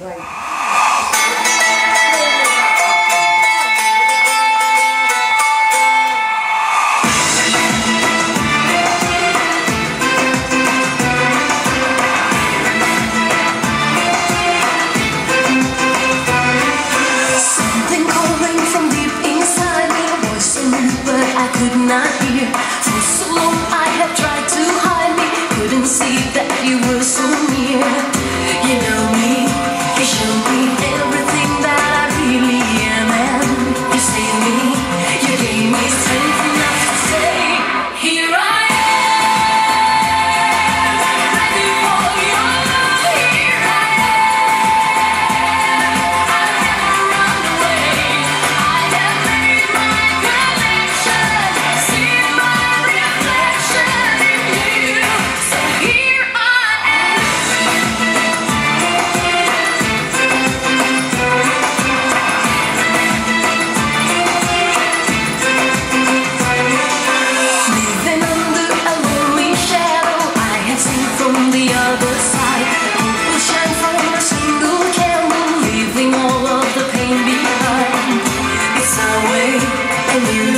Right. you.